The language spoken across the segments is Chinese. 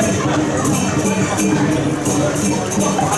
Thank you.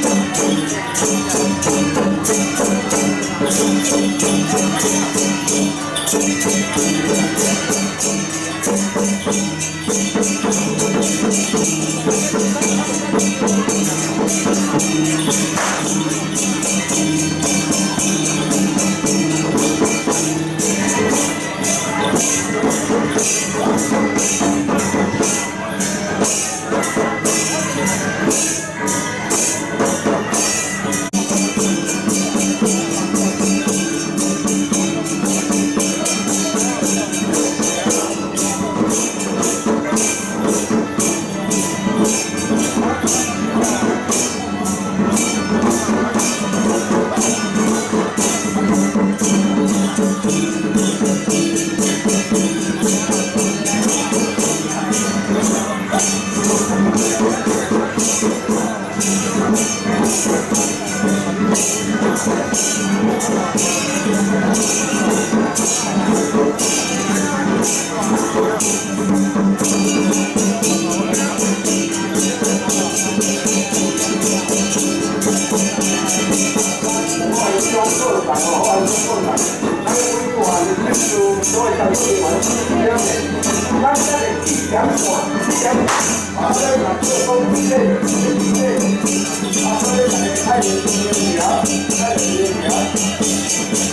Thank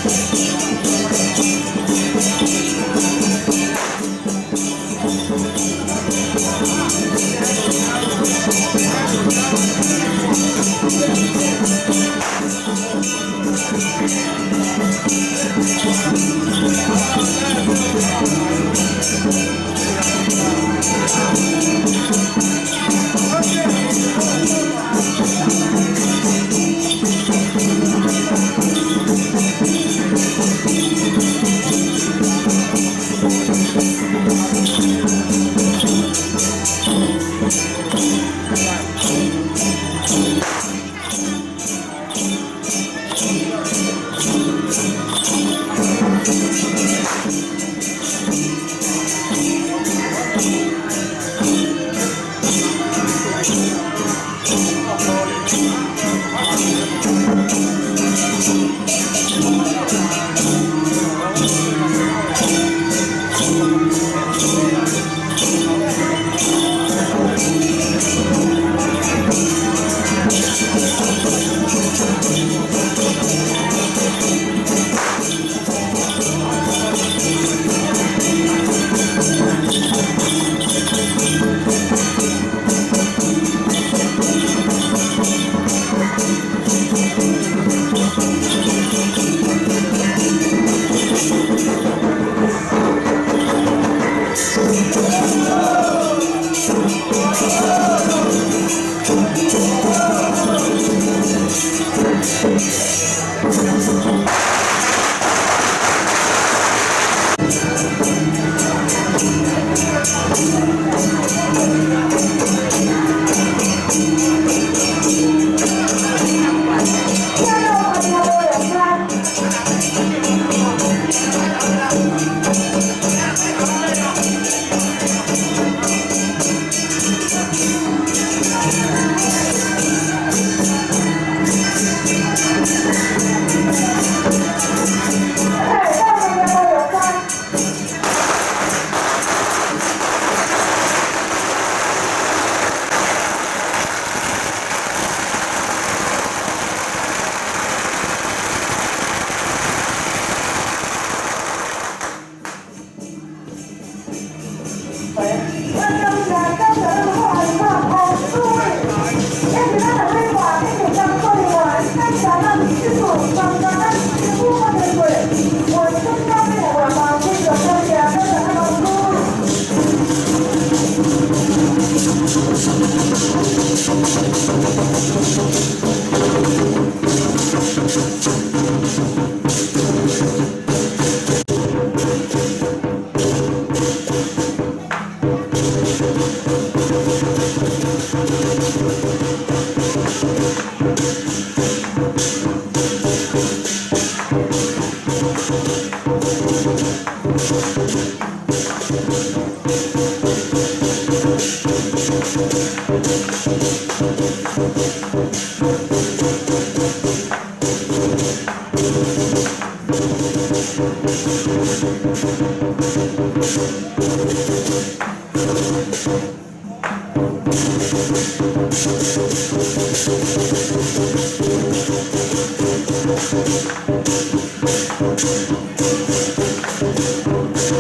you. Thank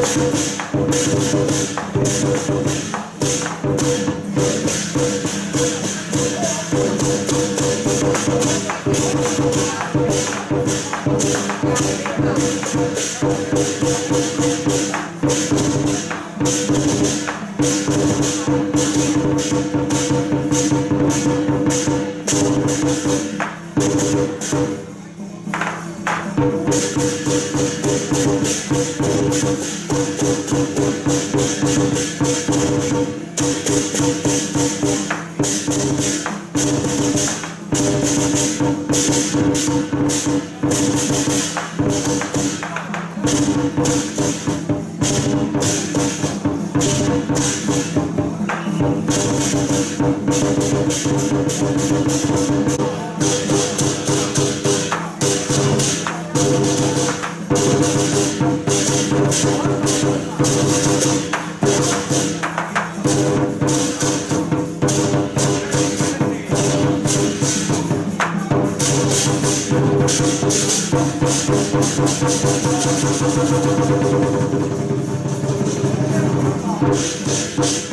Thank you.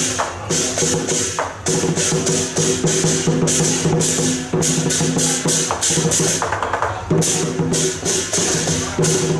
Thank you.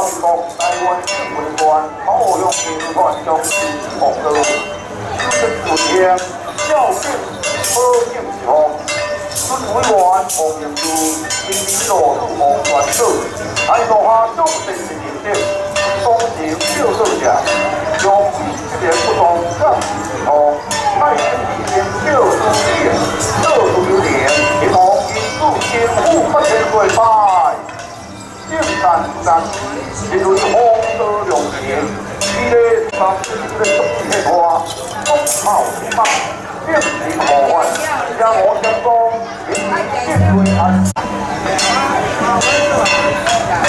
爱国台湾是门关，走向台湾终是福之路。修身齐家孝敬尊敬是方，尊委员奉民俗，勤力做事奉传统，爱祖国忠心是人生。忠言少说讲，兄弟之间不相让。爱心体贴孝顺义，孝顺有礼，礼貌与助亲互不侵犯。正胆胆，一对红灯笼，一个大，一个大，中华风貌，风貌，正是可爱。家我唱歌，你先来。